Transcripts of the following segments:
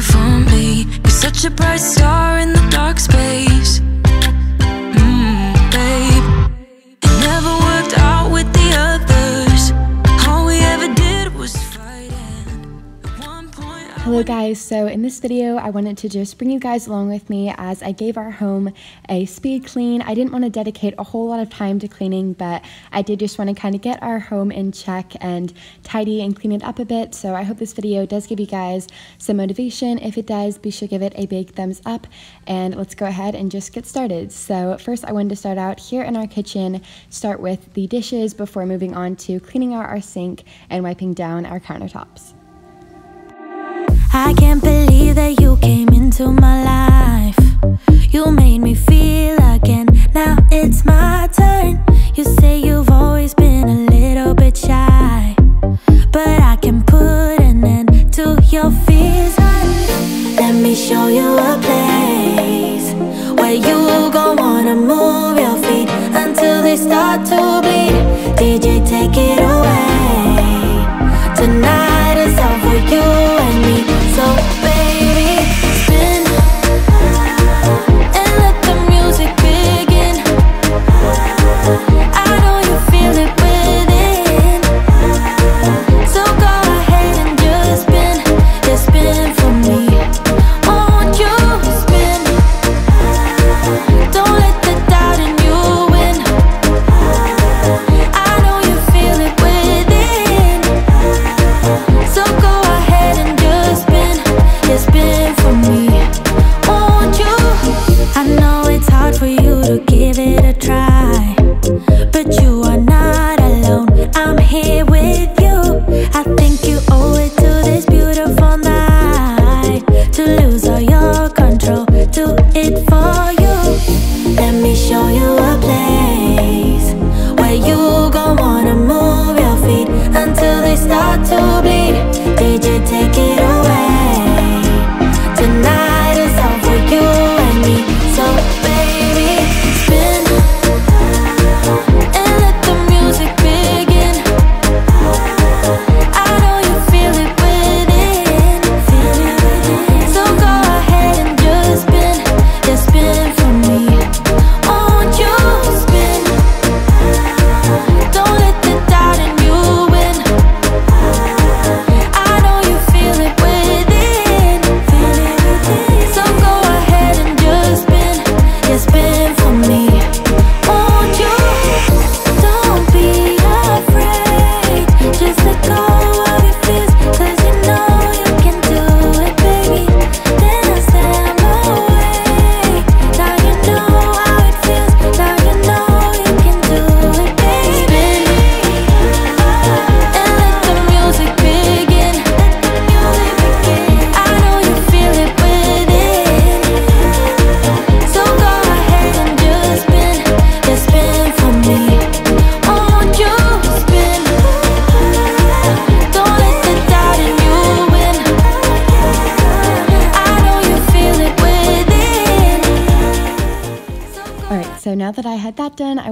for me. You're such a bright star in the dark space. Hello guys, so in this video I wanted to just bring you guys along with me as I gave our home a speed clean. I didn't want to dedicate a whole lot of time to cleaning, but I did just want to kind of get our home in check and tidy and clean it up a bit. So I hope this video does give you guys some motivation. If it does, be sure to give it a big thumbs up and let's go ahead and just get started. So first I wanted to start out here in our kitchen, start with the dishes before moving on to cleaning out our sink and wiping down our countertops. I can't believe that you came into my life. You made me feel again. Now it's my turn.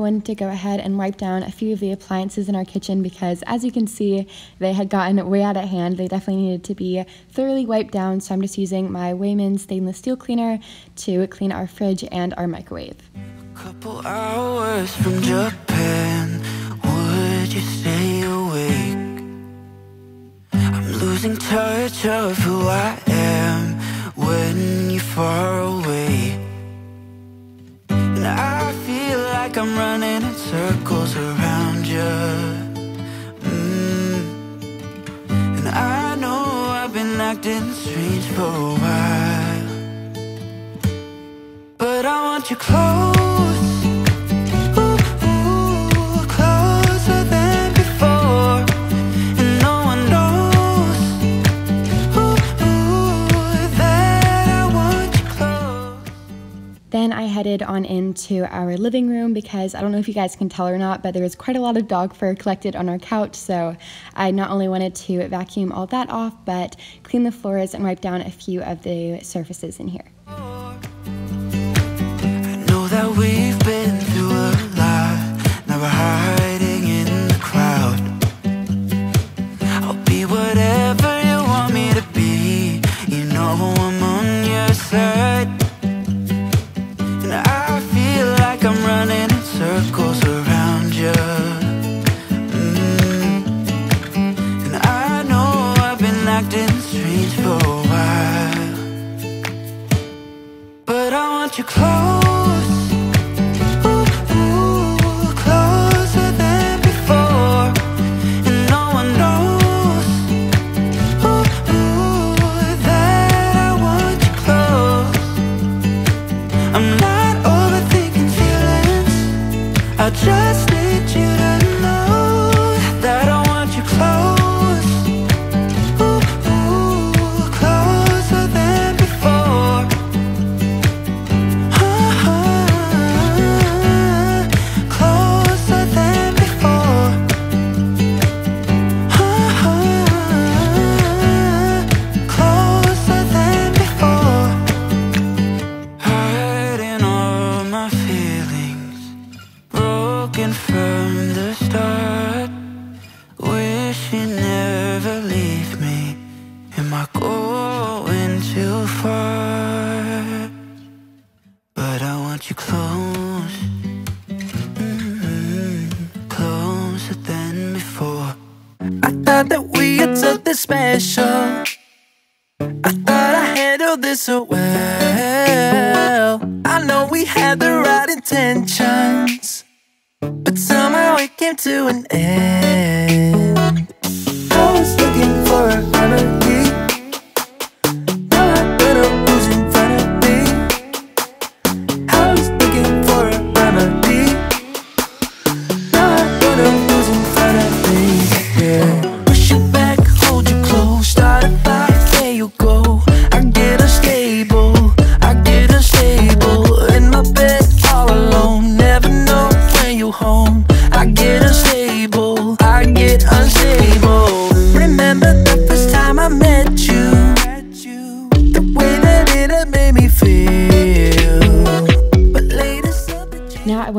Wanted to go ahead and wipe down a few of the appliances in our kitchen because as you can see, they had gotten way out of hand. They definitely needed to be thoroughly wiped down, so I'm just using my Weiman stainless steel cleaner to clean our fridge and our microwave. A Couple hours from Japan, would you stay awake? I'm losing touch of who I am when you're far away. I'm running in circles around you. Mm. And I know I've been acting strange for a while. But I want you close. Headed on into our living room because I don't know if you guys can tell or not, but there was quite a lot of dog fur collected on our couch. So I not only wanted to vacuum all that off, but clean the floors and wipe down a few of the surfaces in here. So well. I know we had the right intentions, but somehow it came to an end. I was looking for a remedy.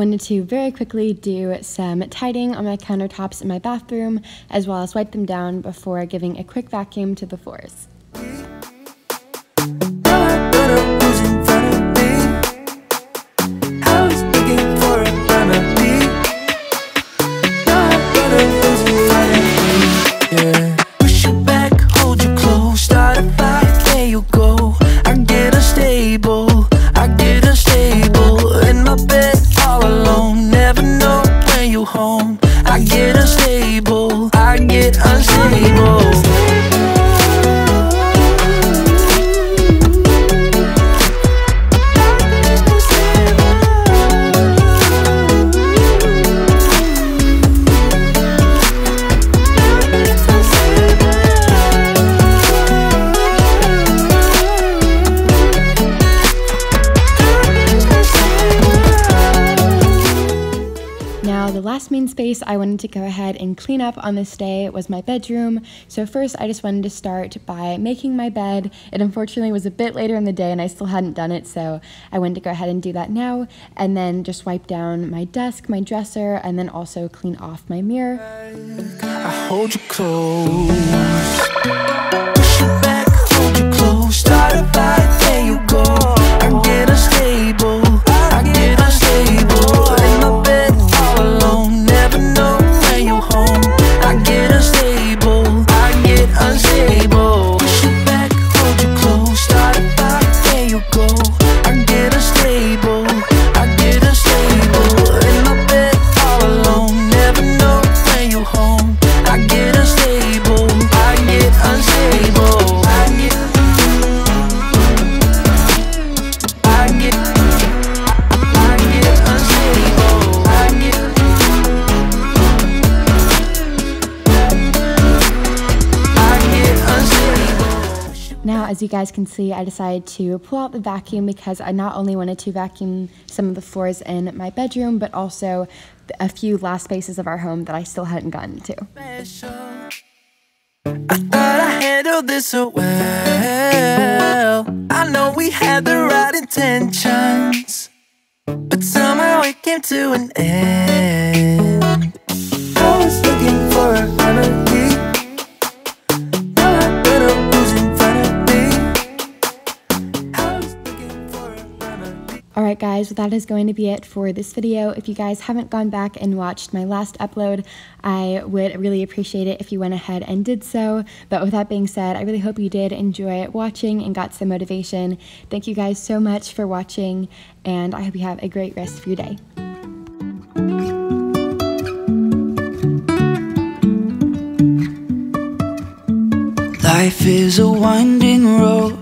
Wanted to very quickly do some tidying on my countertops in my bathroom, as well as wipe them down before giving a quick vacuum to the floors. Get unstable. Last main space I wanted to go ahead and clean up on this day was my bedroom. So, first, I just wanted to start by making my bed. It unfortunately was a bit later in the day and I still hadn't done it, so I wanted to go ahead and do that now. And then just wipe down my desk, my dresser, and then also clean off my mirror. As you guys can see, I decided to pull out the vacuum because I not only wanted to vacuum some of the floors in my bedroom, but also a few last spaces of our home that I still hadn't gotten to. I thought I handled this so well. I know we had the right intentions, but somehow it came to an end. I was looking for a remedy. Alright guys, that is going to be it for this video. If you guys haven't gone back and watched my last upload, I would really appreciate it if you went ahead and did so. But with that being said, I really hope you did enjoy watching and got some motivation. Thank you guys so much for watching, and I hope you have a great rest of your day. Life is a winding road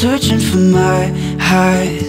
searching for my highs.